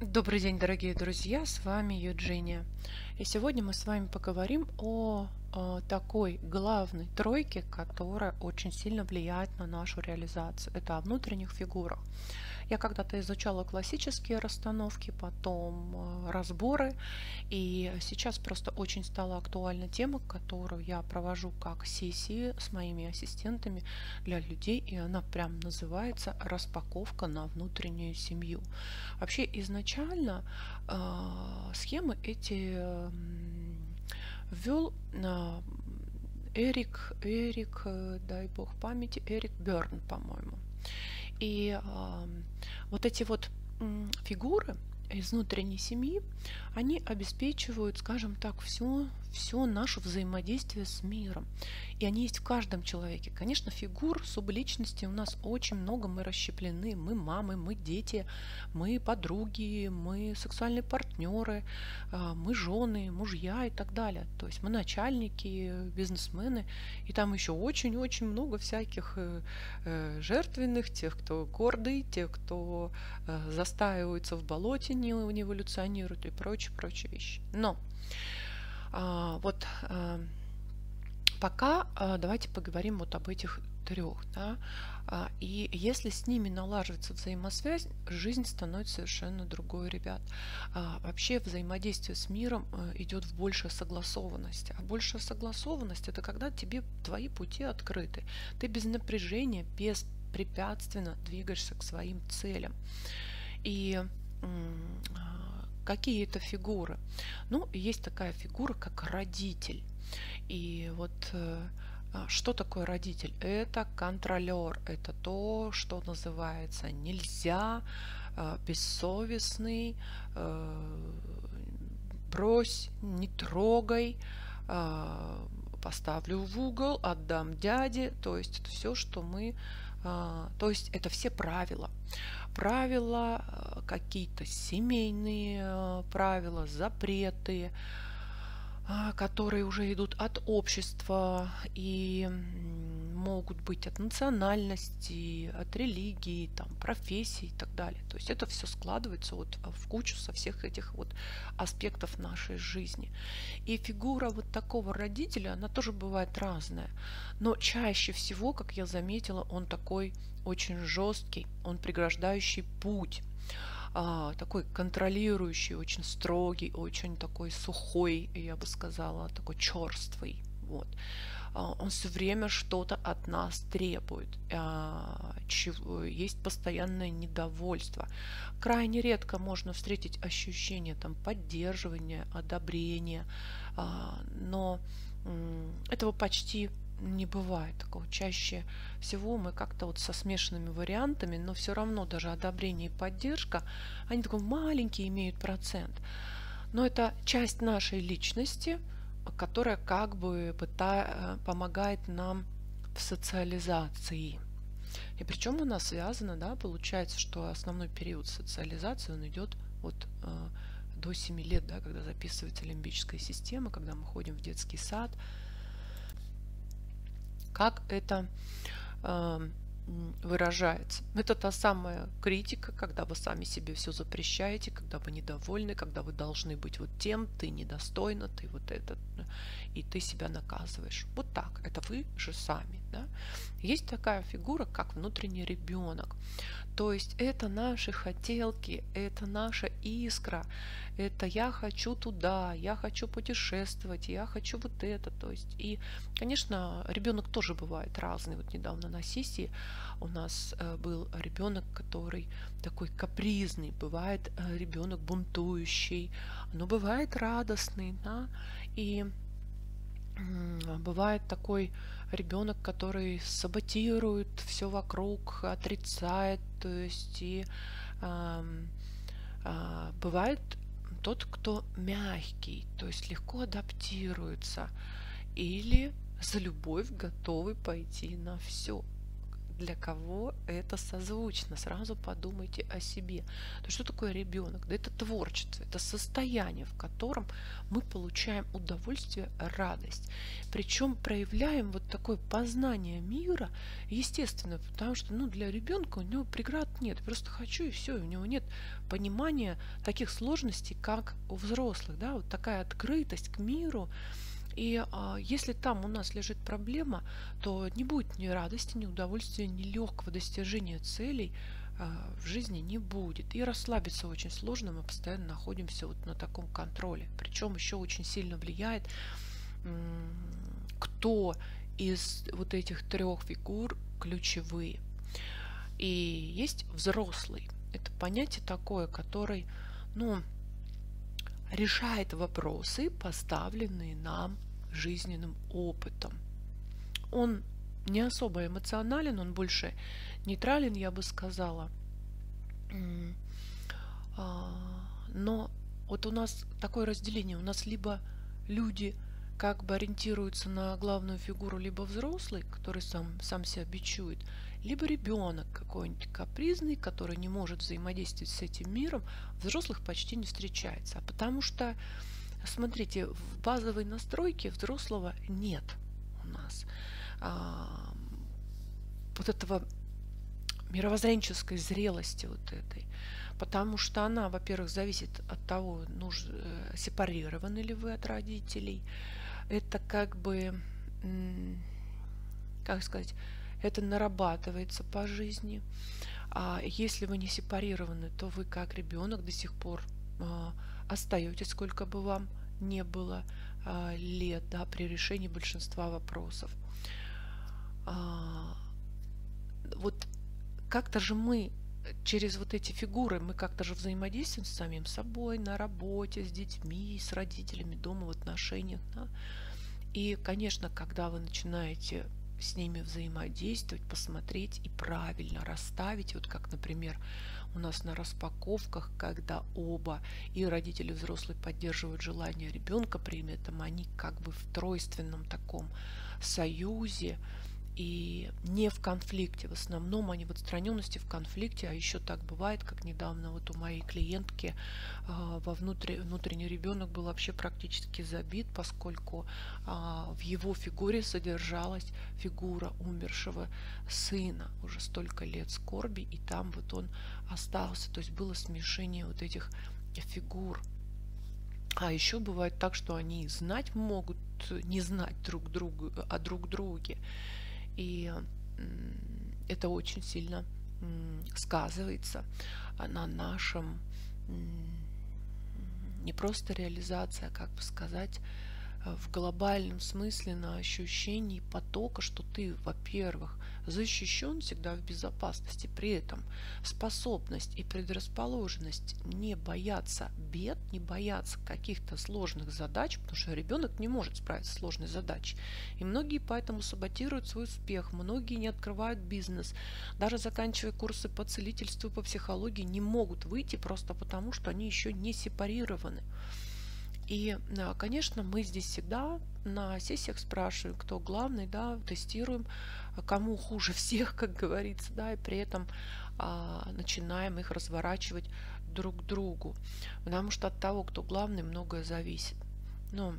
Добрый день, дорогие друзья, с вами Юджиния. И сегодня мы с вами поговорим о, такой главной тройке, которая очень сильно влияет на нашу реализацию. Это о внутренних фигурах. Я когда-то изучала классические расстановки, потом э, разборы, и сейчас просто очень стала актуальна тема, которую я провожу как сессии с моими ассистентами для людей, и она прям называется «Распаковка на внутреннюю семью». Вообще изначально э, схемы эти э, ввел Эрик, Эрик, э, дай бог памяти, Эрик Берн, по-моему. И вот эти вот фигуры из внутренней семьи, они обеспечивают, скажем так, все, все наше взаимодействие с миром. И они есть в каждом человеке. Конечно, фигур субличности у нас очень много, мы расщеплены. Мы мамы, мы дети, мы подруги, мы сексуальные партнеры, а, мы жены, мужья и так далее. То есть мы начальники, бизнесмены. И там еще очень-очень много всяких э, э, жертвенных, тех, кто гордый, тех, кто э, застаивается в болоте, не, не эволюционирует и прочие, прочие вещи. Но вот а, пока а, давайте поговорим вот об этих трех. Да? А, и если с ними налаживается взаимосвязь, жизнь становится совершенно другой, ребят. А, вообще взаимодействие с миром а, идет в большей согласованности. А большая согласованность это когда тебе твои пути открыты. Ты без напряжения, беспрепятственно двигаешься к своим целям. И Какие это фигуры? Ну, есть такая фигура, как родитель. И вот э, а, что такое родитель? Это контролер, это то, что называется нельзя, э, бессовестный, э, брось, не трогай, поставлю в угол, отдам дяде. То есть это все, что мы то есть это все правила. Правила, э, какие-то семейные э, правила, запреты, а, которые уже идут от общества и могут быть от национальности, от религии, там, профессии и так далее. То есть это все складывается вот в кучу со всех этих вот аспектов нашей жизни. И фигура вот такого родителя, она тоже бывает разная. Но чаще всего, как я заметила, он такой очень жесткий, он преграждающий путь а, такой контролирующий, очень строгий, очень такой сухой, я бы сказала, такой черствый. Вот. А, он все время что-то от нас требует. А, есть постоянное недовольство. Крайне редко можно встретить ощущение там, поддерживания, одобрения, а, но этого почти не бывает такого. Чаще всего мы как-то вот со смешанными вариантами, но все равно даже одобрение и поддержка, они такой маленький имеют процент. Но это часть нашей личности – которая как бы пыта, э, помогает нам в социализации. И причем она связана, да, получается, что основной период социализации он идет вот э, до 7 лет, да, когда записывается лимбическая система, когда мы ходим в детский сад. Как это э, выражается. Это та самая критика, когда вы сами себе все запрещаете, когда вы недовольны, когда вы должны быть вот тем, ты недостойна, ты вот этот, и ты себя наказываешь. Вот так. Это вы же сами. Да? Есть такая фигура, как внутренний ребенок. То есть это наши хотелки, это наша искра, это я хочу туда, я хочу путешествовать, я хочу вот это. То есть и, конечно, ребенок тоже бывает разный. Вот недавно на сессии у нас э, был ребенок, который такой капризный, бывает э, ребенок бунтующий, но бывает радостный, да, и бывает такой ребенок, который саботирует все вокруг, отрицает, то есть и э, э, бывает тот, кто мягкий, то есть легко адаптируется, или за любовь готовый пойти на все. Для кого это созвучно. Сразу подумайте о себе. То что такое ребенок? Да это творчество, это состояние, в котором мы получаем удовольствие, радость. Причем проявляем вот такое познание мира, естественно, потому что ну, для ребенка у него преград нет. Просто хочу и все, и у него нет понимания таких сложностей, как у взрослых. Да? Вот такая открытость к миру, и а, если там у нас лежит проблема, то не будет ни радости, ни удовольствия, ни легкого достижения целей а, в жизни не будет. И расслабиться очень сложно, мы постоянно находимся вот на таком контроле. Причем еще очень сильно влияет, кто из вот этих трех фигур ключевые. И есть взрослый. Это понятие такое, который, ну, решает вопросы, поставленные нам жизненным опытом. Он не особо эмоционален, он больше нейтрален, я бы сказала. А, но вот у нас такое разделение. У нас либо люди как бы ориентируются на главную фигуру, либо взрослый, который сам, сам себя бичует, либо ребенок какой-нибудь капризный, который не может взаимодействовать с этим миром, взрослых почти не встречается. А потому что Смотрите, в базовой настройке взрослого нет у нас а, вот этого мировоззренческой зрелости вот этой. Потому что она, во-первых, зависит от того, нуж, э, сепарированы ли вы от родителей. Это как бы, как сказать, это нарабатывается по жизни. А если вы не сепарированы, то вы как ребенок до сих пор а, остаетесь, сколько бы вам не было а, лет да, при решении большинства вопросов. А, вот как-то же мы через вот эти фигуры мы как-то же взаимодействуем с самим собой на работе, с детьми, с родителями, дома, в отношениях. Да? И, конечно, когда вы начинаете с ними взаимодействовать, посмотреть и правильно расставить, вот как, например, у нас на распаковках, когда оба и родители взрослые поддерживают желание ребенка при этом, они как бы в тройственном таком союзе, и не в конфликте. В основном они в отстраненности, в конфликте, а еще так бывает, как недавно вот у моей клиентки э, во внутри, внутренний ребенок был вообще практически забит, поскольку э, в его фигуре содержалась фигура умершего сына, уже столько лет скорби, и там вот он остался, то есть было смешение вот этих фигур. А еще бывает так, что они знать могут, не знать друг друга, о друг друге. И это очень сильно сказывается на нашем не просто реализация, а как бы сказать, в глобальном смысле на ощущении потока, что ты, во-первых, защищен всегда в безопасности, при этом способность и предрасположенность не бояться бед, не бояться каких-то сложных задач, потому что ребенок не может справиться с сложной задачей. И многие поэтому саботируют свой успех, многие не открывают бизнес, даже заканчивая курсы по целительству, по психологии, не могут выйти просто потому, что они еще не сепарированы. И, конечно, мы здесь всегда на сессиях спрашиваем, кто главный, да, тестируем, кому хуже всех, как говорится, да, и при этом а, начинаем их разворачивать друг к другу. Потому что от того, кто главный, многое зависит. Но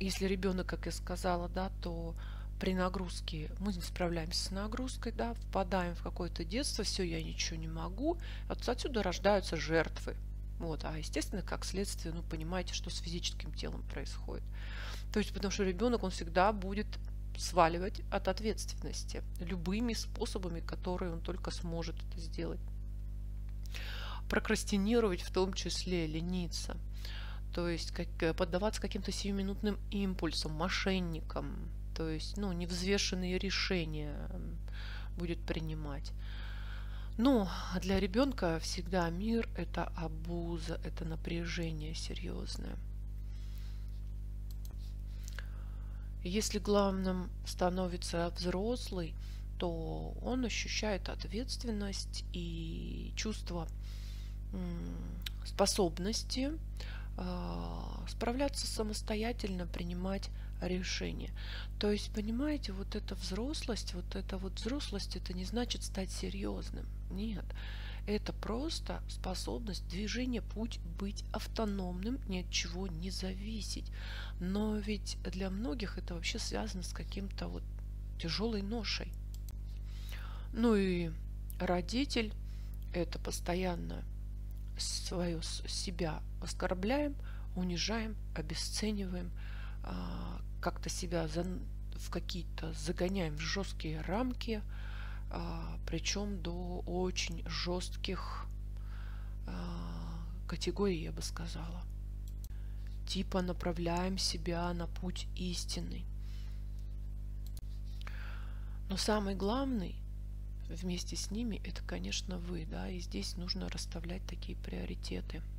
если ребенок, как я сказала, да, то при нагрузке мы не справляемся с нагрузкой, да, впадаем в какое-то детство, все, я ничего не могу. Отсюда рождаются жертвы. Вот. А естественно, как следствие, ну, понимаете, что с физическим телом происходит. То есть, потому что ребенок, он всегда будет сваливать от ответственности любыми способами, которые он только сможет это сделать. Прокрастинировать в том числе, лениться. То есть как, э, поддаваться каким-то сиюминутным импульсам, мошенникам. То есть ну, невзвешенные решения будет принимать. Ну, для ребенка всегда мир – это обуза, это напряжение серьезное. Если главным становится взрослый, то он ощущает ответственность и чувство способности а, справляться самостоятельно, принимать решение. То есть, понимаете, вот эта взрослость, вот эта вот взрослость, это не значит стать серьезным. Нет. Это просто способность движения, путь быть автономным, ни от чего не зависеть. Но ведь для многих это вообще связано с каким-то вот тяжелой ношей. Ну и родитель это постоянно свое себя оскорбляем, унижаем, обесцениваем, а, как-то себя в какие-то загоняем в жесткие рамки, причем до очень жестких а, категорий, я бы сказала. Типа направляем себя на путь истины. Но самый главный вместе с ними это, конечно, вы, да, и здесь нужно расставлять такие приоритеты –